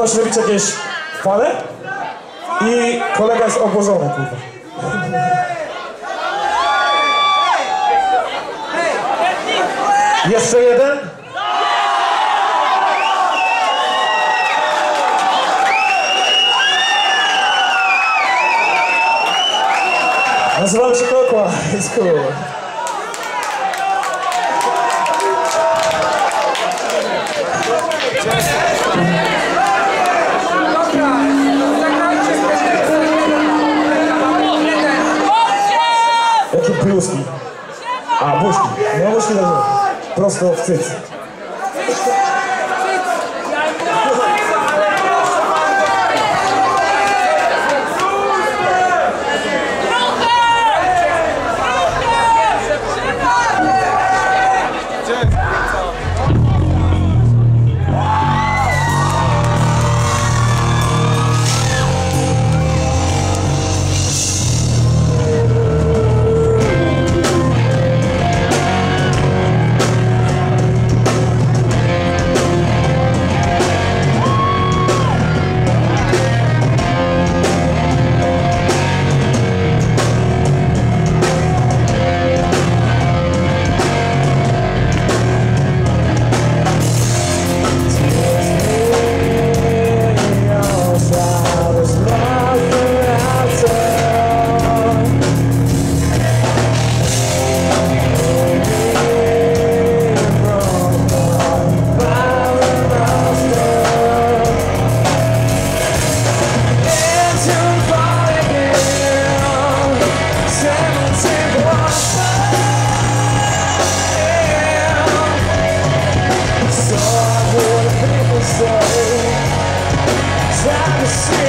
ponoć robicie jakieś fale i kolega jest obłożony, kurwa. Jeszcze jeden? Nazywam się Kokła, jest cool. А, бочки. Я бочки даже. Просто в цвете. this.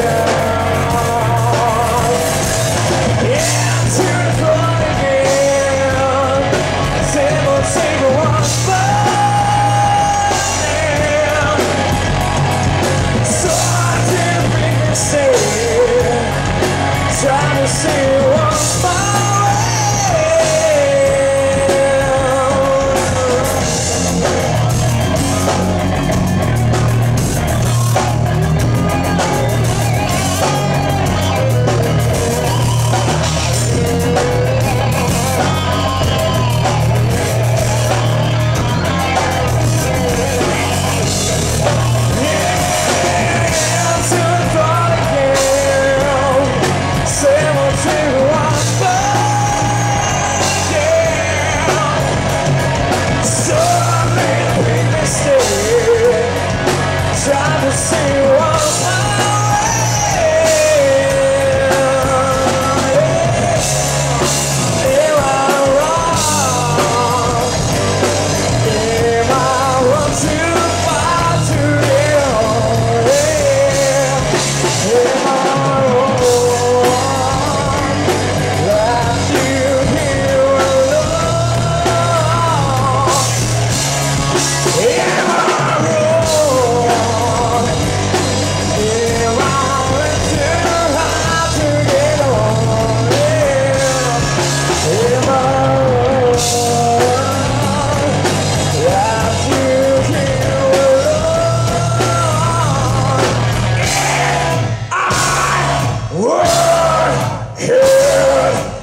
Yeah.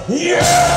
Yeah!